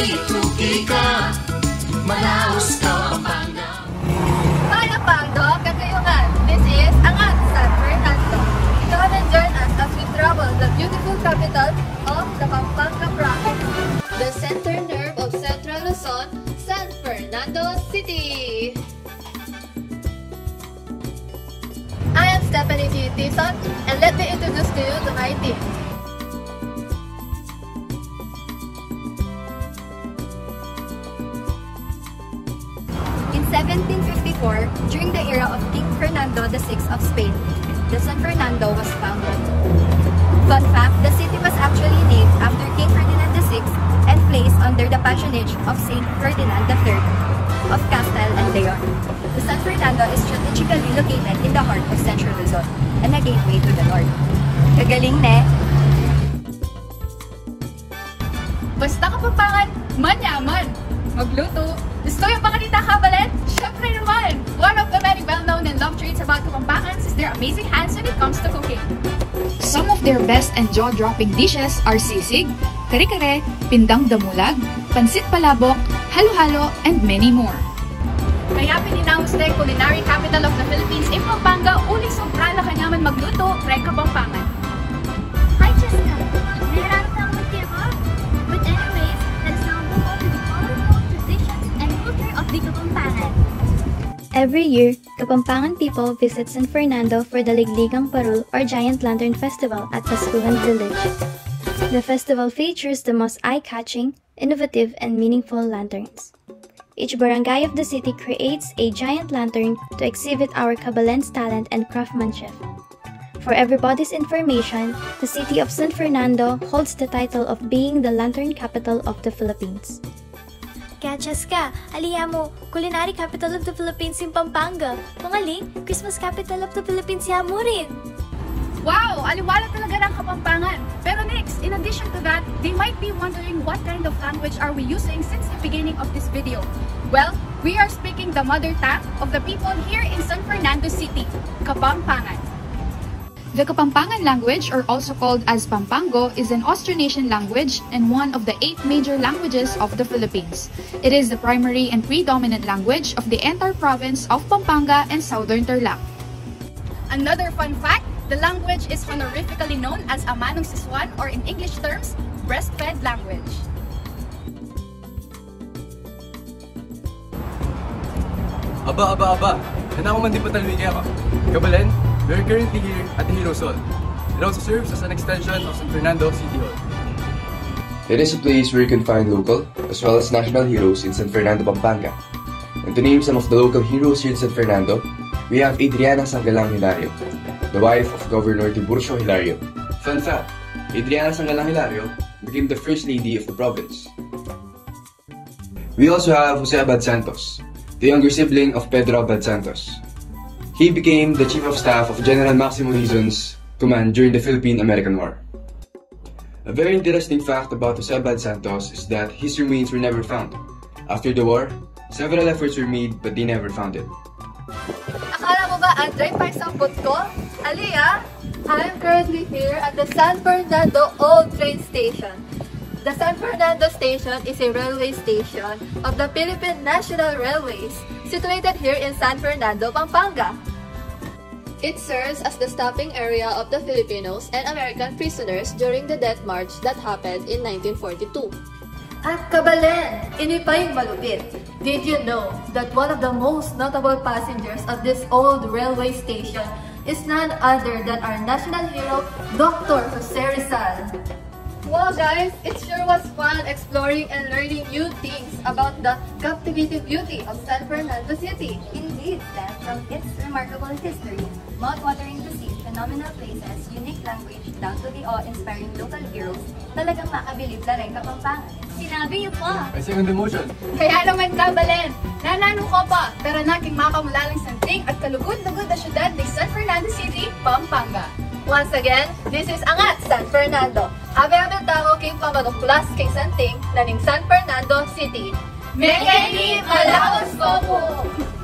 Dito ika, Manaus, Pampanga. Mga Pando, katayungan, this is Angat, San Fernando. You have join us as we travel the beautiful capital of the province, the center nerve of Central Luzon, San Fernando City. I am Stephanie G. Tison, and let me introduce to you to my team. 1754, during the era of King Fernando VI of Spain, the San Fernando was founded. Fun fact, the city was actually named after King Ferdinand VI and placed under the patronage of Saint Ferdinand III of Castile and Leon. The San Fernando is strategically located in the heart of Central Luzon and a gateway to the north. Kagaling ne! Basta kapampangan, manyaman! Magluto! Gusto yung panganita kabalan? Amazing hands when it comes to cooking. Some of their best and jaw-dropping dishes are sisig, kare-kare, pindang damulag, pansit palabok, halo-halo, and many more. Kaya pininahos na culinary capital of the Philippines in Pampanga, uling sobra Every year, Kapampangan people visit San Fernando for the Ligligang Parul or Giant Lantern Festival at Pascuhan Village. The festival features the most eye-catching, innovative, and meaningful lanterns. Each barangay of the city creates a giant lantern to exhibit our Kabalen's talent and craftsmanship. For everybody's information, the city of San Fernando holds the title of being the lantern capital of the Philippines. Kaya Cheska, aliya mo, culinary capital of the Philippines in Pampanga. Pangali, Christmas capital of the Philippines siya mo rin. Wow! Aliwala talaga ng Kapampangan. Pero next, in addition to that, they might be wondering what kind of language are we using since the beginning of this video. Well, we are speaking the mother tongue of the people here in San Fernando City, Kapampangan. The Kapampangan language, or also called as Pampango, is an Austronesian language and one of the eight major languages of the Philippines. It is the primary and predominant language of the entire province of Pampanga and Southern Tarlac. Another fun fact, the language is honorifically known as Amanung Sisuan or in English terms, breastfed language. Aba, aba, aba. Hanako man din patalwigi ako. Kabalen, we are currently here at the Hero Hall. It also serves as an extension of San Fernando City Hall. It is a place where you can find local as well as national heroes in San Fernando, Pampanga. And to name some of the local heroes here in San Fernando, we have Adriana Sangalang Hilario, the wife of Governor Tiburcio Hilario. Fun fact, Adriana Sangalang Hilario became the first lady of the province. We also have Jose Abad Santos, the younger sibling of Pedro Abad Santos. He became the chief of staff of General Maximo command during the Philippine-American War. A very interesting fact about Jose Abad Santos is that his remains were never found. After the war, several efforts were made but they never found it. Akala mo ba Andrei pa sampot ko? Aliyah, I am currently here at the San Fernando Old Train Station. The San Fernando Station is a railway station of the Philippine National Railways situated here in San Fernando, Pampanga. It serves as the stopping area of the Filipinos and American prisoners during the death march that happened in 1942. At Kabalen, ini malupit. Did you know that one of the most notable passengers of this old railway station is none other than our national hero, Dr. Jose Rizal? Well guys, it sure was fun exploring and learning new things about the captivating beauty of San Fernando City. Indeed, Steph, from its remarkable history, mouth-watering to see, phenomenal places, unique language, down to the awe-inspiring local heroes, talagang makabilib na rin Kapampangan. Sinabi niyo pa. I second the motion. Kaya naman ka, Balen! Nanano ko pa, pero naking makamulaling santing at kalugod-lugod na syudad ng San Fernando City, Pampanga. Once again, this is Angat San Fernando. Abe-abe tao king pamaduklas kay Santing na ning San Fernando City. Mekeni Malaos Kopo!